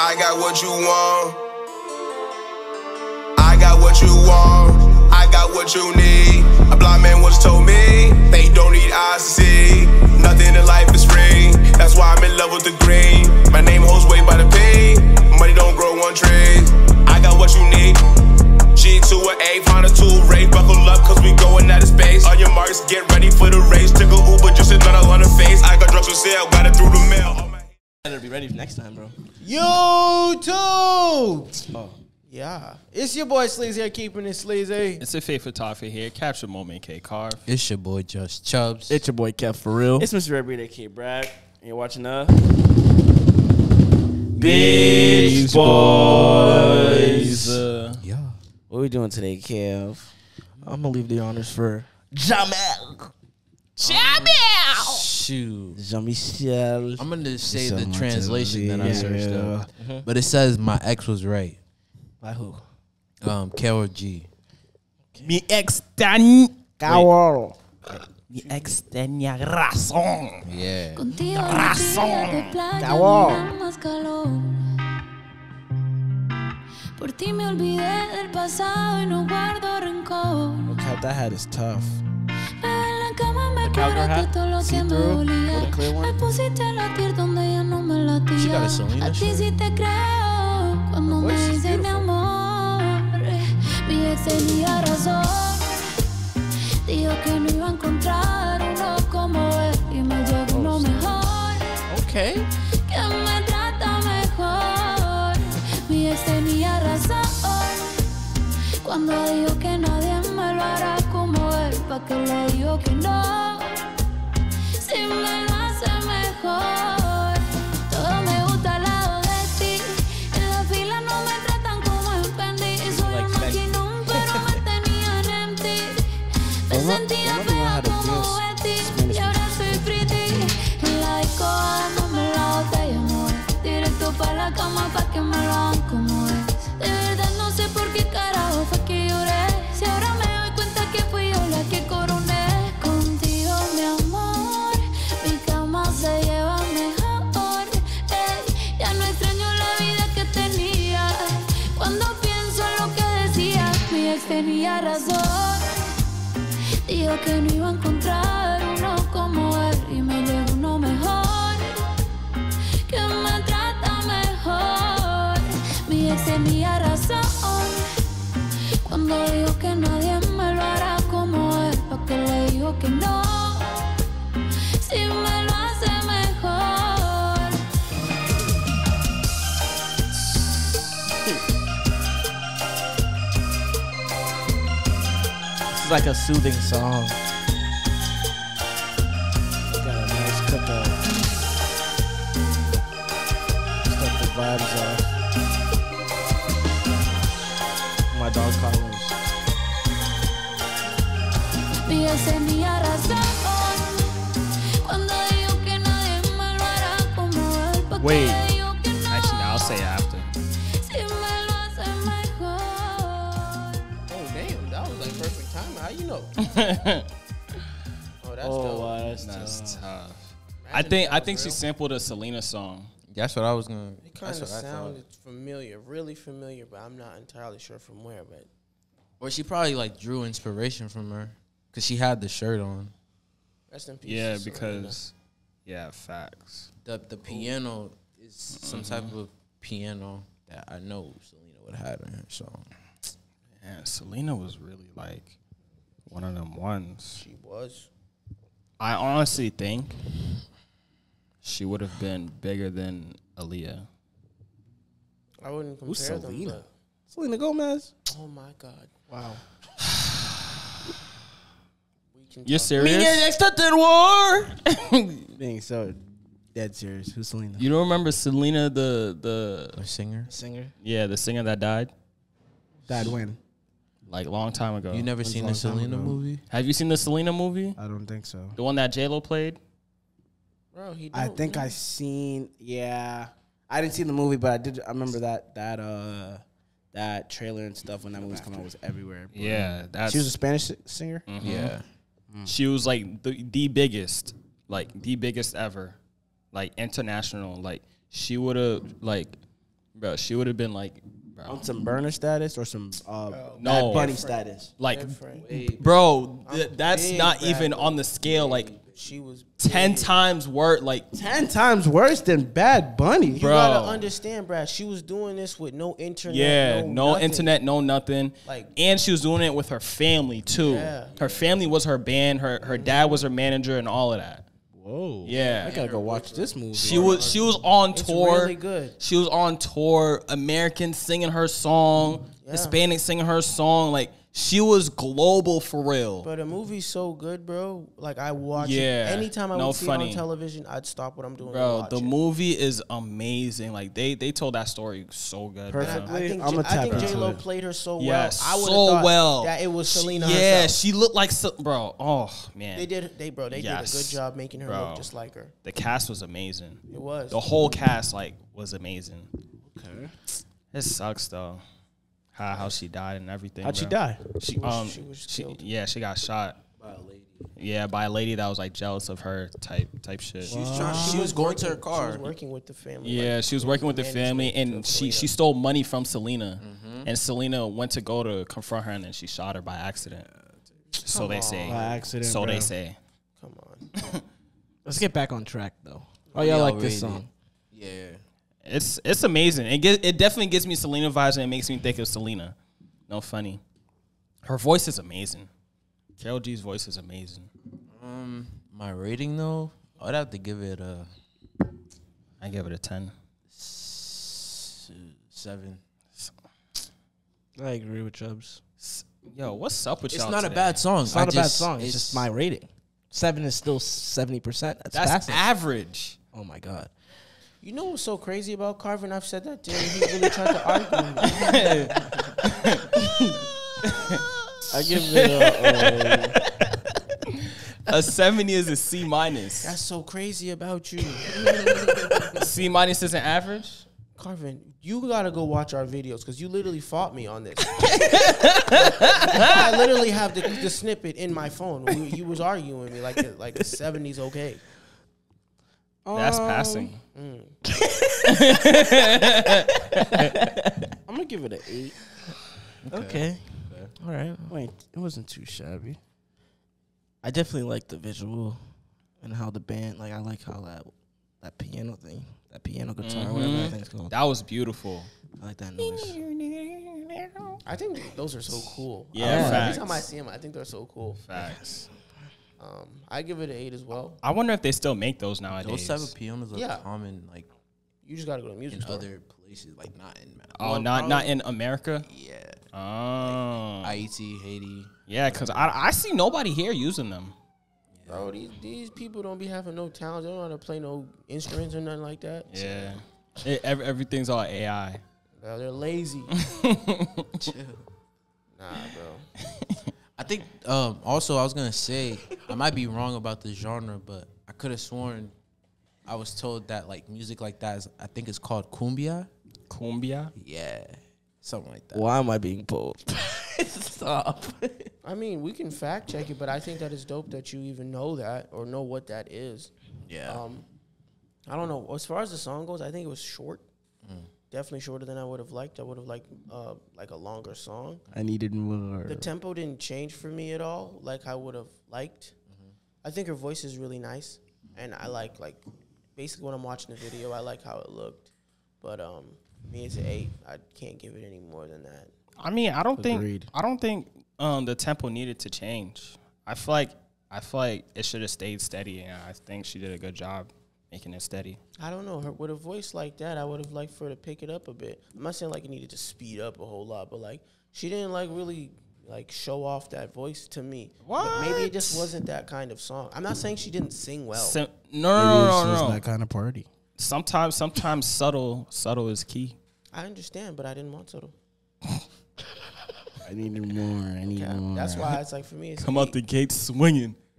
I got what you want. I got what you want. I got what you need. A blind man once told me they don't need eyes to see. Nothing in life is free. That's why I'm in love with the green. My name holds weight by the P. Money don't grow on trees. I got what you need. G to an A, find a two ray. Buckle up, cause we going out of space. On your marks, get ready for the race. Took a Uber, just another on the face. I got drugs for sale, got it through the mail. All my- Better be ready for next time, bro. YouTube. Oh. Yeah, it's your boy Sleazy here, keeping it sleazy. It's a faith photography here. Capture moment, K Karv. It's your boy Just Chubbz. It's your boy Kev for real. It's Mr. Everyday K Brad, And you're watching us. Bitch boys. Uh, yeah. What we doing today, Kev? I'm gonna leave the honors for Jamel. Shoot. Jean Michel. I'm gonna say the translation that I yeah. searched up, but it says my ex was right. by who? Um, Karol G. Mi ex tan. Karol. Mi ex tenía razón. Yeah. Contigo los días de playa Cabo. me dan más calor. Por ti me olvidé del pasado y no guardo rencor. Cat, that hat is tough. Me pusiste la tierra donde cowgirl hat, see-through, with a clear one. She got a Selena shirt. Her voice is beautiful. Dijo que no iba a encontrar uno como él y me llegó uno mejor. Okay. Que me trata mejor. Mi ex tenía razón cuando dijo que nadie me lo hará como él. ¿Para qué le digo que no? Hace mejor. Is like a soothing song. Got a nice cook up. Stuff the vibes off. My dog. Mi razón cuando oh, that's Oh, dope. wow, that's, That's tough. tough. I think I think she sampled a Selena song. That's what I was gonna. It kind That's of what sounded familiar, really familiar, but I'm not entirely sure from where. But Or she probably like drew inspiration from her because she had the shirt on. rest in peace. Yeah, to Selena. because yeah, facts. The the piano is some mm-hmm. type of piano that I know Selena would have had in her song. Yeah, Selena was really like one of them ones. she was. I honestly think she would have been bigger than Aaliyah. I wouldn't compare Who's them. Selena? But, Selena Gomez. oh my God, Wow. we can. You're talk- serious? expected war. Being so dead serious. Who's Selena? You don't remember Selena the the A singer. singer. yeah the singer that died Died win. Like a long time ago. You never When's seen the Selena ago? movie? Have you seen the Selena movie? I don't think so. The one that J Lo played. Bro, he. I don't think. I seen. Yeah, I didn't see the movie, but I did. I remember that that uh that trailer and stuff when that movie was coming out was everywhere. bro. Yeah, that's she was a Spanish si- singer. Yeah. she was like the the biggest, like the biggest ever, like international. Like she would have like bro, she would have been like, bro, On some burner status or some uh, No. Bad Bunny Different. status. like, Different. bro, th- that's big not bad even bunny. on the scale. Like She was ten big. times worse. Like, Ten times worse than Bad Bunny. You Bro. gotta understand, Brad. She was doing this with no internet. yeah, no, no internet, no nothing. Like- and she was doing it with her family too. Yeah. Her family was her band. Her her dad was her manager and all of that. Whoa. Yeah. I gotta go watch this movie. She was she was on It's tour. really good. She was on tour. Americans singing her song. Yeah. Hispanics singing her song. Like she was global for real. But the movie's so good, bro. Like I watch Yeah, it. Anytime I no would see it on television, I'd stop what I'm doing. Bro, and watch the it. movie is amazing. Like they they told that story so good. bro. I think, I'ma J- I tap think J Lo played her so Yeah, well. I would've so thought well. that it was She- Selena. Yeah, herself. she looked like so, bro. Oh man, They did. They bro. They Yes, did a good job making her bro. look just like her. the cast was amazing. It was. The whole cast like was amazing. Okay. It sucks though. How how she died and everything. How'd she bro. die? She, was- um she was she- killed. yeah she got shot. By a lady. Yeah, by a lady that was like jealous of her type type shit. She was, trying, she was going to her car. She car. was working with the family. Yeah, like, she was working with the family, and she she stole money from Selena, Mm-hmm. and Selena went to go to confront her, and then she shot her by accident. So they say. By accident. So bro. they say. Come on. Let's get back on track though. Oh, Yeah, y'all like this song? Yeah. It's it's amazing. It get, it definitely gives me Selena vibes, and it makes me think of Selena. No funny. Her voice is amazing. Karol G's voice is amazing. Um, my rating though, I'd have to give it a I give it a ten. s- seven. I agree with Chubbz. Yo, what's up with It's y'all? not a bad song. It's not a a bad song. It's, just my rating. Seven is still seventy percent. That's, That's average. oh my god. You know what's so crazy about Carvin? I've said that to him. He really tried to argue. me. I give it a. Um, a seventy is a C minus. That's so crazy about you, C minus isn't average. Carvin. You gotta go watch our videos because you literally fought me on this. I literally have the, the snippet in my phone. You, you was arguing with me like like seventies okay. That's Um, passing. I'm gonna give it an eight. Okay. All right. Wait, it wasn't too shabby. I definitely like the visual and how the band. Like, I like how that that piano thing, that piano guitar, whatever that thing's called. That was beautiful. I like that noise. I think those are so cool. Yeah, I don't facts. every time I see them, I think they're so cool. Facts. Um, I give it an eight as well. I wonder if they still make those nowadays. Those type of pianos are Yeah. common like You just gotta go to music in store. other places, like not in. oh, well, not not in America. Yeah. Oh, Haiti, Haiti. yeah, because I I see nobody here using them. Bro, these these people don't be having no talent. They don't know how to play no instruments or nothing like that. Yeah, It- ev- everything's all AI. Bro, they're lazy. Chill. nah, bro. I think um, also I was gonna say I might be wrong about the genre, but I could have sworn I was told that like music like that is I think it's called cumbia. Cumbia. Yeah, something like that. Why am I being pulled? Stop. I mean, we can fact check it, but I think that is dope that you even know that or know what that is. Yeah, Um, I don't know. As far as the song goes, I think it was short. Definitely shorter than I would have liked. I would have liked uh, like a longer song. I needed more. The tempo didn't change for me at all, like I would have liked. I think her voice is really nice, and I like like basically when I'm watching the video, I like how it looked. But um, me it's an eight. I can't give it any more than that. I mean, I don't Agreed. think I don't think um the tempo needed to change. I feel like I feel like it should have stayed steady, and I think she did a good job making it steady. I don't know. Her with a voice like that, I would have liked for her to pick it up a bit. I'm not saying like it needed to speed up a whole lot, but like she didn't like really like show off that voice to me. But maybe it just wasn't that kind of song. I'm not saying she didn't sing well. Sim- no, no, no, no, no. that kind of party. Sometimes, sometimes subtle, subtle is key. I understand, but I didn't want to. I needed more. I need Yeah, more. that's why it's like for me. It's Come an out the gate swinging.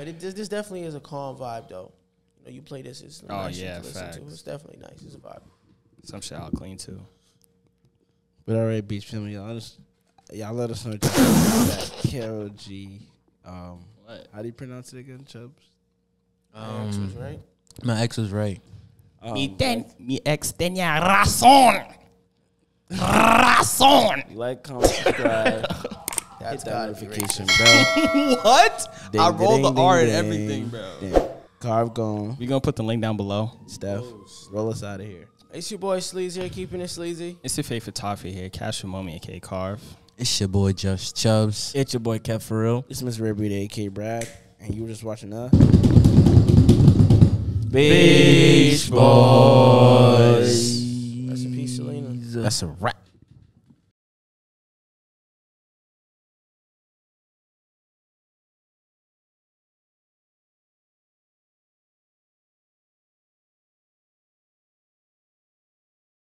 eight. But it, this, this definitely is a calm vibe, though. You know, you play this, it's Oh, nice yeah, to listen to. facts. It's definitely nice. It's a vibe. Some shit I'll clean too. But all right, beach family, y'all just y'all let us know what you think about that Karol G. Um, What? how do you pronounce it again, Chubbz? My ex was Um, right. my ex was right. mi, ten, mi ex tenía razón. Razón. Like, comment, subscribe. That's Hit that gotta be notification racist. bell. what? Ding, I rolled ding, the R and everything, bro. ding. Karv gone. We gonna put the link down below. Steph, roll us out of here. It's your boy Sleazy here, keeping it sleazy. It's your favorite Toffee here, Cash Mommy, aka Karv. It's your boy Just Chubbz. It's your boy Kev for real. It's Mr. Everyday, AK Brad, and you were just watching us. BeechBoyz. Rest in peace, Selena. That's a wrap.